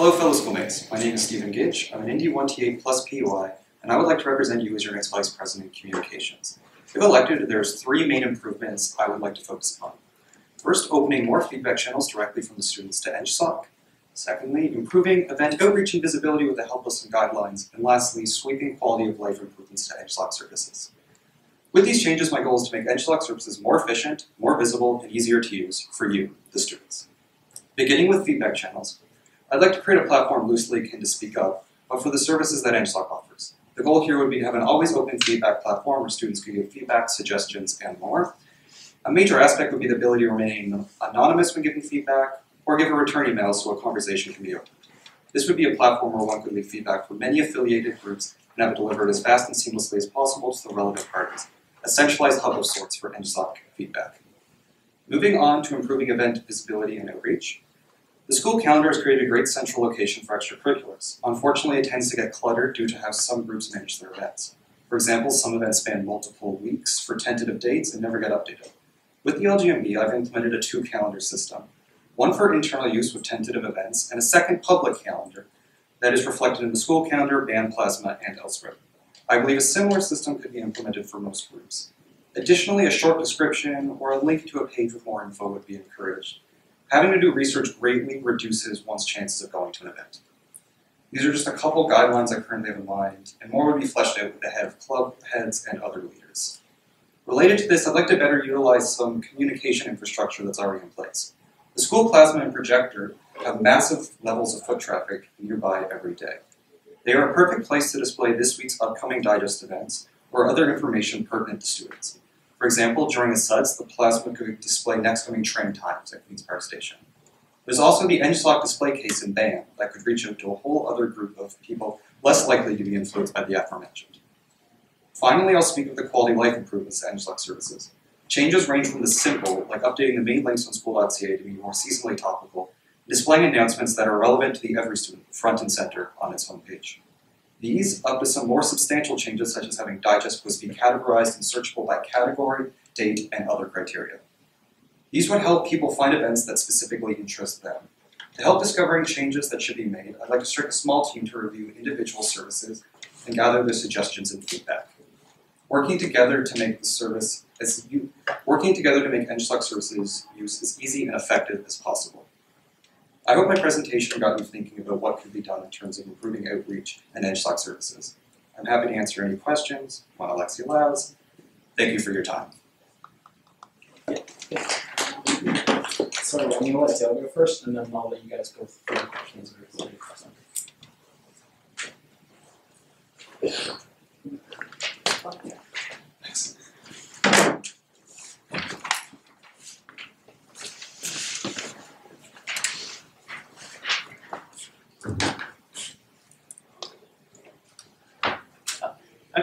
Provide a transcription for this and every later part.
Hello fellow schoolmates, my name is Stephen Gidge, I'm an ND1T8 plus PUI, and I would like to represent you as your next Vice President in Communications. If elected, there's three main improvements I would like to focus upon. First, opening more feedback channels directly from the students to EngSoc. Secondly, improving event outreach and visibility with the help of some guidelines. And lastly, sweeping quality of life improvements to EngSoc services. With these changes, my goal is to make EngSoc services more efficient, more visible, and easier to use for you, the students. Beginning with feedback channels, I'd like to create a platform loosely akin to Speak Up, but for the services that EngSoc offers. The goal here would be to have an always open feedback platform where students can give feedback, suggestions, and more. A major aspect would be the ability to remain anonymous when giving feedback, or give a return email so a conversation can be opened. This would be a platform where one could leave feedback from many affiliated groups and have it delivered as fast and seamlessly as possible to the relevant parties, a centralized hub of sorts for EngSoc feedback. Moving on to improving event visibility and outreach, the school calendar has created a great central location for extracurriculars. Unfortunately, it tends to get cluttered due to how some groups manage their events. For example, some events span multiple weeks for tentative dates and never get updated. With the LGMB, I've implemented a two calendar system one for internal use with tentative events, and a second public calendar that is reflected in the school calendar, band plasma, and elsewhere. I believe a similar system could be implemented for most groups. Additionally, a short description or a link to a page with more info would be encouraged. Having to do research greatly reduces one's chances of going to an event. These are just a couple guidelines I currently have in mind, and more would be fleshed out with the head of club heads and other leaders. Related to this, I'd like to better utilize some communication infrastructure that's already in place. The school plasma and projector have massive levels of foot traffic nearby every day. They are a perfect place to display this week's upcoming digest events or other information pertinent to students. For example, during a SUDS, the plasma could display next coming train times at Queen's Park Station. There's also the EngSoc display case in BAM that could reach out to a whole other group of people less likely to be influenced by the aforementioned. Finally, I'll speak of the quality of life improvements to EngSoc services. Changes range from the simple, like updating the main links on skule.ca to be more seasonally topical, displaying announcements that are relevant to the every student front and center on its homepage. These, up to some more substantial changes such as having digest quiz be categorized and searchable by category, date, and other criteria. These would help people find events that specifically interest them. To help discovering changes that should be made, I'd like to start a small team to review individual services and gather their suggestions and feedback. Working together to make the service as you, working together to make EngSoc services use as easy and effective as possible. I hope my presentation got you thinking about what could be done in terms of improving outreach and EngSoc services. I'm happy to answer any questions when Alexi allows. Thank you for your time. So I'm gonna let Dale go first, and then I'll let you guys go through the questions or Thanks.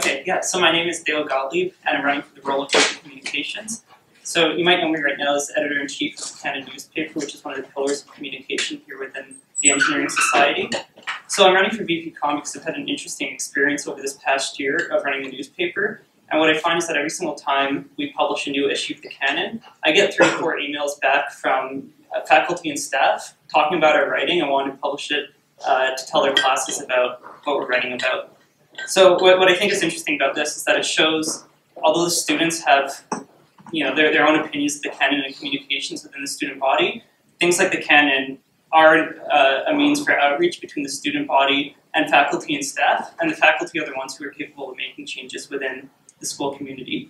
Okay, yeah, so my name is Dale Gottlieb, and I'm running for the role of Communications. So you might know me right now as editor-in-chief of the Cannon newspaper, which is one of the pillars of communication here within the Engineering Society. So I'm running for VP Comics. I've had an interesting experience over this past year of running a newspaper. And what I find is that every single time we publish a new issue of the Cannon, I get three or four emails back from uh, faculty and staff talking about our writing and wanting to publish it uh, to tell their classes about what we're writing about. So what, what I think is interesting about this is that it shows, although the students have, you know, their, their own opinions of the Cannon and communications within the student body, things like the Cannon are uh, a means for outreach between the student body and faculty and staff, and the faculty are the ones who are capable of making changes within the school community.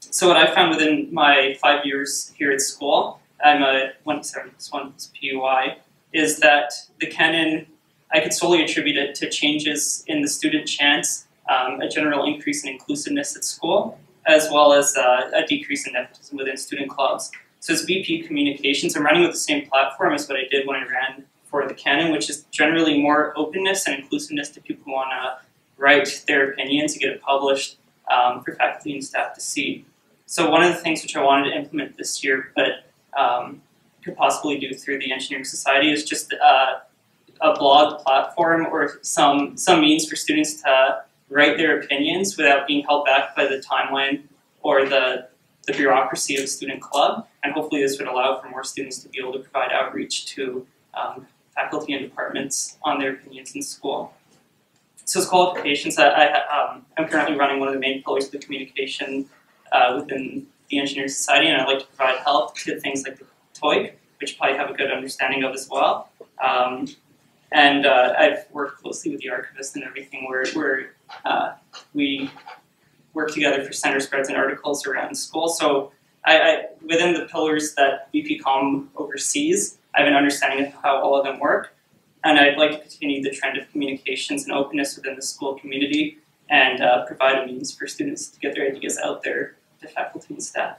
So what I found within my five years here at school, I'm a one sorry, this one's PUI, is that the Cannon I could solely attribute it to changes in the student chants, um, a general increase in inclusiveness at school, as well as uh, a decrease in nepotism within student clubs. So as VP Communications, I'm running with the same platform as what I did when I ran for the Cannon, which is generally more openness and inclusiveness to people who want to write their opinions and get it published um, for faculty and staff to see. So one of the things which I wanted to implement this year, but um, could possibly do through the Engineering Society, is just uh, a blog platform or some some means for students to write their opinions without being held back by the timeline or the the bureaucracy of student club. And hopefully this would allow for more students to be able to provide outreach to um, faculty and departments on their opinions in school. So as qualifications, I, I, um, I'm currently running one of the main pillars of the communication uh, within the Engineering Society, and I'd like to provide help to things like the Toike, which you probably have a good understanding of as well. Um, and uh, I've worked closely with the archivist and everything, where, uh, we work together for center spreads and articles around school. So I, I, within the pillars that VPCOM oversees, I have an understanding of how all of them work, and I'd like to continue the trend of communications and openness within the school community and uh, provide a means for students to get their ideas out there to faculty and staff.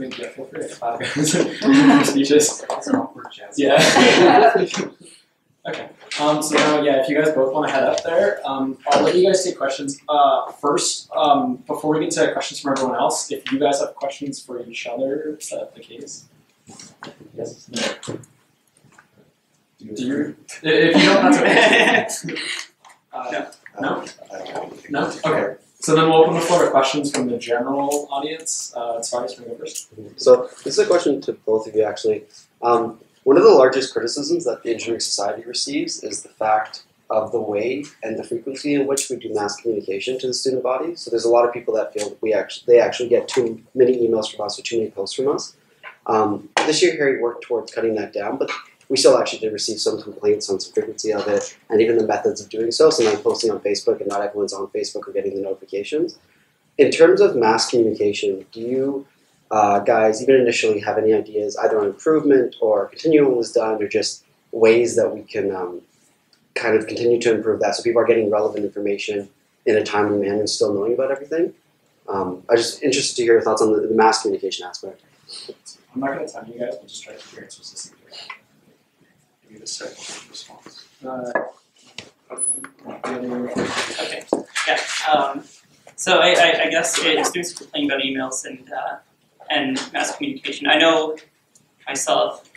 Thank you. Feel free to clap. Your speeches. That's an awkward jazz. Yeah. okay. Um, so now, yeah, if you guys both want to head up there, um, I'll let you guys take questions. Uh, first, um, before we get to questions from everyone else, if you guys have questions for each other, is that the case? Yes. No. Do you? If you don't, that's okay. Uh, No? No? Okay. So then we'll open the floor to questions from the general audience. Uh, as we go first. So this is a question to both of you actually. Um, one of the largest criticisms that the Engineering Society receives is the fact of the way and the frequency in which we do mass communication to the student body. So there's a lot of people that feel we actually they actually get too many emails from us or too many posts from us. Um, this year, Harry worked towards cutting that down, but we still actually did receive some complaints on some frequency of it and even the methods of doing so. Sometimes posting on Facebook and not everyone's on Facebook or getting the notifications. In terms of mass communication, do you uh, guys even initially have any ideas either on improvement or continuing was done or just ways that we can um, kind of continue to improve that so people are getting relevant information in a timely manner and still knowing about everything? Um, I'm just interested to hear your thoughts on the, the mass communication aspect. I'm not going to tell you guys. We'll just try to hear it specifically. Me the second response. Okay, yeah. Um, so I, I, I guess uh, students are complaining about emails and uh, and mass communication. I know myself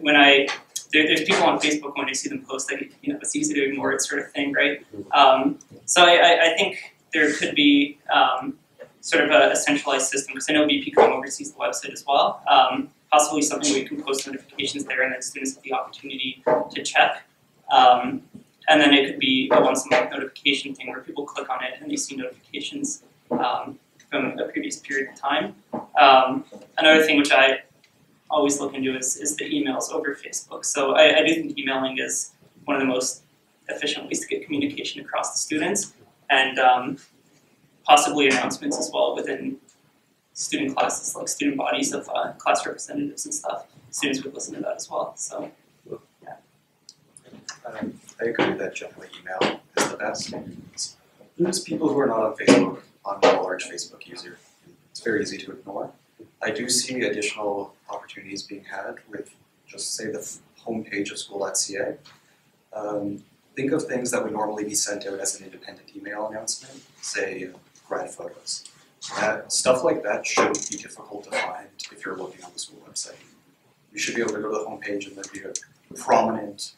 when I there, there's people on Facebook when I see them post like you know it's easy to ignore it sort of thing, right? Um, so I, I, think there could be um, sort of a, a centralized system because I know VPCOM oversees the website as well. Um, possibly something we can post notifications there, and then students have the opportunity to check. Um, and then it could be a once a month notification thing where people click on it and they see notifications um, from a previous period of time. Um, another thing which I always look into is, is the emails over Facebook. So I, I do think emailing is one of the most efficient ways to get communication across to students and um, possibly announcements as well within student classes, like student bodies of uh, class representatives and stuff. Students would listen to that as well. So Um, I agree that generally email is the best. There's people who are not on Facebook, I'm not a large Facebook user. It's very easy to ignore. I do see additional opportunities being had with just say the homepage of skule.ca. Um, think of things that would normally be sent out as an independent email announcement, say grad photos. That, stuff like that shouldn't be difficult to find if you're looking on the school website. You should be able to go to the homepage and there'd be a prominent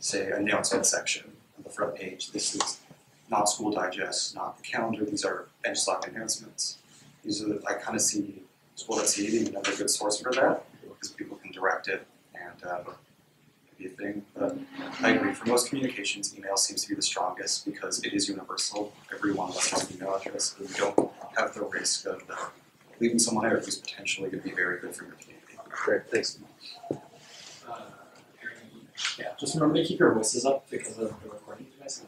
say announcement section on the front page. This is not school digest, not the calendar. These are bench slack announcements. These are the, I kind of see skule.ca being another good source for that because people can direct it and uh, be a thing. But I agree. For most communications, email seems to be the strongest because it is universal. Everyone has an email address. We don't have the risk of uh, leaving someone out who's potentially going to be very good for your community. Great, thanks. Uh, yeah, just remember to keep your voices up because of the recording device.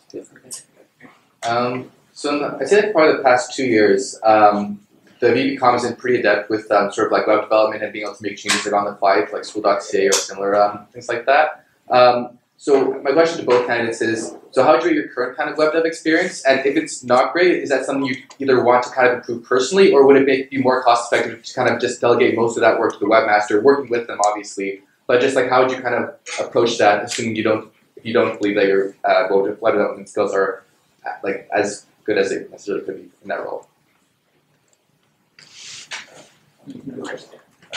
Um, so in the, I'd say that probably the past two years, um, the VPCom has been pretty adept with um, sort of like web development and being able to make changes like on the fly, like skule.ca or similar um, things like that. Um, so my question to both candidates is, so how do you your current kind of web dev experience? And if it's not great, is that something you either want to kind of improve personally, or would it make, be more cost effective to kind of just delegate most of that work to the webmaster, working with them obviously, but just like how would you kind of approach that, assuming you don't you don't believe that your uh, web web development skills are uh, like as good as they necessarily could be in that role.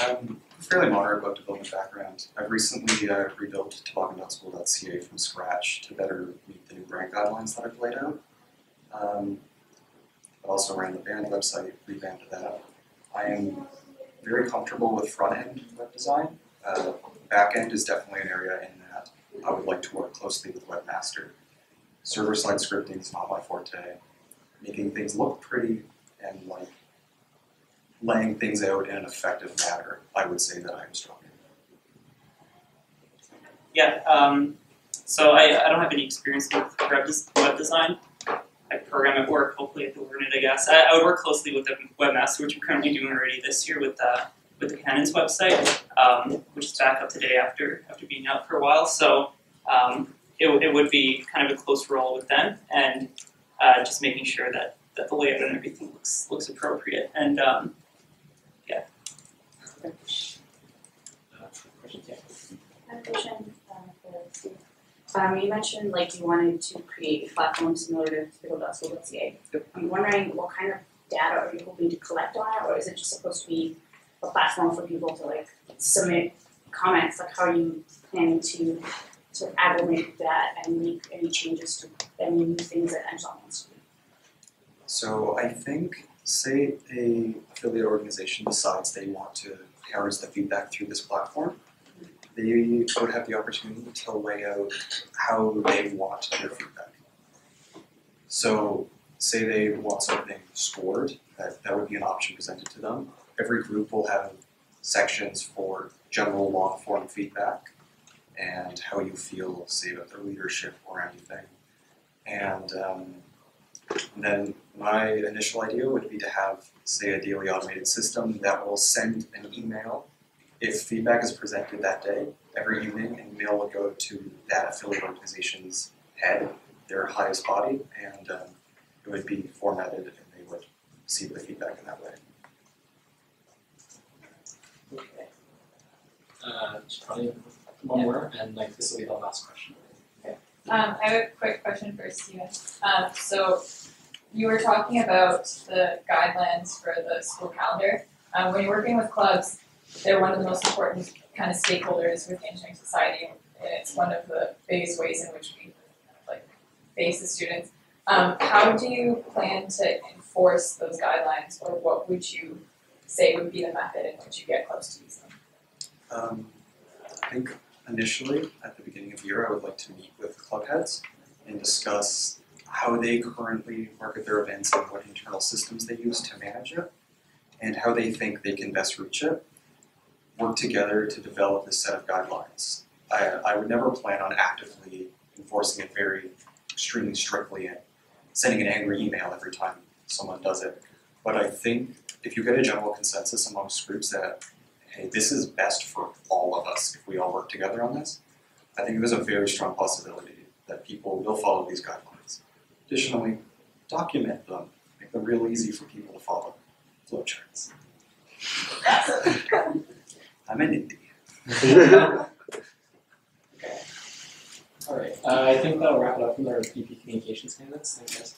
Um, fairly moderate web development background. I've recently uh, rebuilt toboggan.skule.ca from scratch to better meet the new brand guidelines that I've laid out. Um, I also ran the band website, revamped that. I am very comfortable with front end web design. Uh, back end is definitely an area in that I would like to work closely with Webmaster. Server side scripting is not my forte. Making things look pretty and like laying things out in an effective manner, I would say that I'm strong. Yeah, um, so I, I don't have any experience with web, design. I program at work, hopefully I can learn it, I guess. I, I would work closely with the webmaster, which I'm currently doing already this year with the, with the Cannon's website, um, which is back up today after, after being out for a while. So um, it, it would be kind of a close role with them and uh, just making sure that, that the layout and everything looks, looks appropriate. And um, Questions. I have a question uh, for Steve. Um, you mentioned like you wanted to create a platform similar to Fiddle.school.ca. I'm wondering what kind of data are you hoping to collect on it, or is it just supposed to be a platform for people to like submit comments? Like, how are you planning to sort of aggregate that and make any changes to any new things that Amazon wants to do? So I think, say a affiliate organization decides they want to harness the feedback through this platform, they would have the opportunity to lay out how they want their feedback. So say they want something scored, that, that would be an option presented to them. Every group will have sections for general long form feedback and how you feel, say, about their leadership or anything. And um, then my initial idea would be to have, say, a daily automated system that will send an email if feedback is presented that day. Every evening, an email will go to that affiliate organization's head, their highest body, and um, it would be formatted and they would see the feedback in that way. Okay. Uh, probably one more, and like this will be the last question. Um, I have a quick question for Steven. Um, so you were talking about the guidelines for the school calendar. Um, when you're working with clubs, they're one of the most important kind of stakeholders with the engineering society, and it's one of the biggest ways in which we like face the students. Um, how do you plan to enforce those guidelines, or what would you say would be the method in which you get clubs to use them? Um, I think initially, at the beginning of the year, I would like to meet with club heads and discuss how they currently market their events and what internal systems they use to manage it, and how they think they can best reach it. Work together to develop this set of guidelines. I, I would never plan on actively enforcing it very extremely strictly and sending an angry email every time someone does it. But I think if you get a general consensus amongst groups that hey, this is best for all of us if we all work together on this, I think there's a very strong possibility that people will follow these guidelines. Additionally, document them, make them real easy for people to follow. Flowcharts. I'm an indie. All right. Uh, I think that'll wrap it up from our VP communications candidates. Thank you.